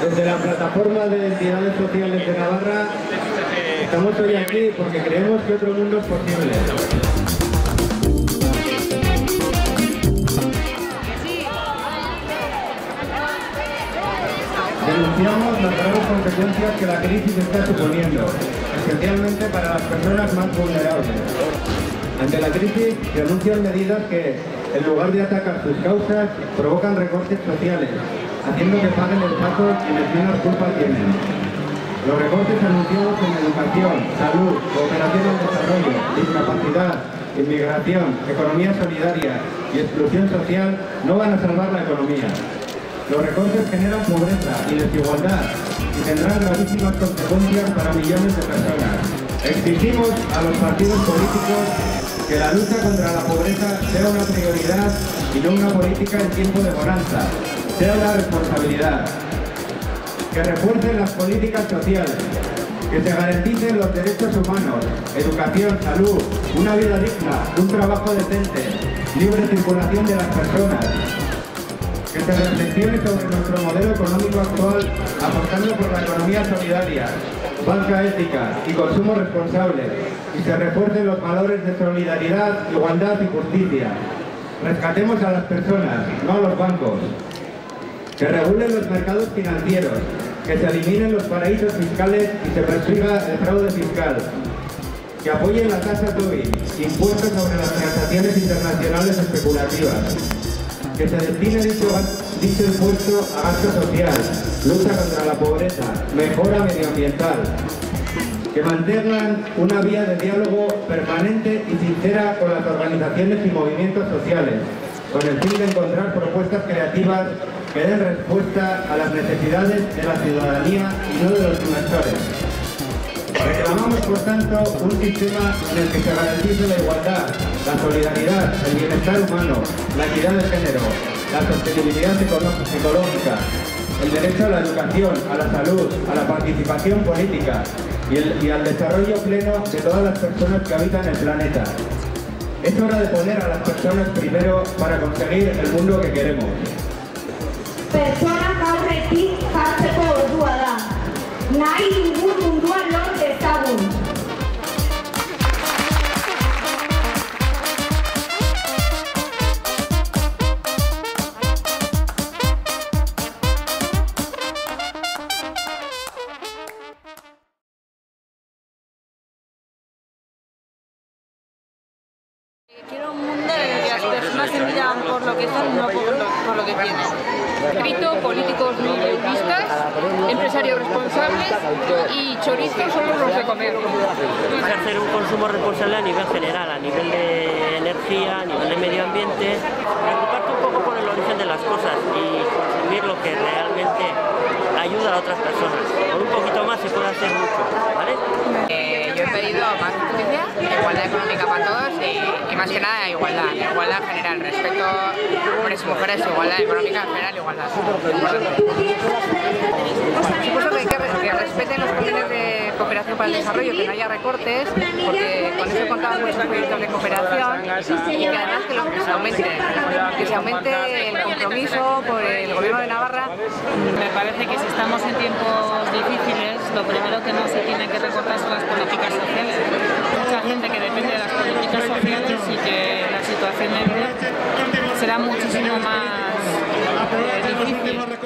Desde la plataforma de entidades sociales de Navarra estamos hoy aquí porque creemos que otro mundo es posible. Denunciamos las graves consecuencias que la crisis está suponiendo, especialmente para las personas más vulnerables. Ante la crisis se anuncian medidas que, en lugar de atacar sus causas, provocan recortes sociales, haciendo que paguen el paso quienes menos culpa tienen. Los recortes anunciados en educación, salud, cooperación al desarrollo, discapacidad, inmigración, economía solidaria y exclusión social no van a salvar la economía. Los recortes generan pobreza y desigualdad y tendrán gravísimas consecuencias para millones de personas. Exigimos a los partidos políticos que la lucha contra la pobreza sea una prioridad y no una política en tiempo de bonanza, sea una responsabilidad. Que refuercen las políticas sociales, que se garanticen los derechos humanos, educación, salud, una vida digna, un trabajo decente, libre circulación de las personas, que se reflexione sobre nuestro modelo económico actual apostando por la economía solidaria, banca ética y consumo responsable y se refuercen los valores de solidaridad, igualdad y justicia. Rescatemos a las personas, no a los bancos. Que regulen los mercados financieros, que se eliminen los paraísos fiscales y se persiga el fraude fiscal. Que apoyen la tasa Tobin, impuestos sobre las transacciones internacionales especulativas que se destine dicho, dicho impuesto a gasto social, lucha contra la pobreza, mejora medioambiental, que mantengan una vía de diálogo permanente y sincera con las organizaciones y movimientos sociales, con el fin de encontrar propuestas creativas que den respuesta a las necesidades de la ciudadanía y no de los inversores. Reclamamos, por tanto, un sistema en el que se garantice la igualdad, la solidaridad, el bienestar humano, la equidad de género, la sostenibilidad ecológica, el derecho a la educación, a la salud, a la participación política y, y al desarrollo pleno de todas las personas que habitan el planeta. Es hora de poner a las personas primero para conseguir el mundo que queremos. Quiero un mundo en el que las personas se miran por lo que son, no por lo, por lo que tienen. Escrito, políticos egoístas, empresarios responsables y chorizos solo los de comer. hacer un consumo responsable a nivel general, a nivel de energía, a nivel de medio ambiente, preocuparte un poco por el origen de las cosas y consumir lo que realmente ayuda a otras personas. Con un poquito más se puede hacer mucho, ¿vale? Eh, yo he pedido más justicia, igualdad económica para todos y, más que nada igualdad, igualdad general, respeto hombres y mujeres, igualdad económica en general, igualdad. Que, respeten los convenios de cooperación para el desarrollo, que no haya recortes, porque con eso contamos muchos proyectos de cooperación y que además que, se aumente, que se aumente el compromiso por el gobierno de Navarra Me parece que si estamos en tiempos difíciles, lo primero que no se tiene que recortar son las políticas. Mucha gente que depende de las políticas sociales y que la situación vida será muchísimo más eh, difícil.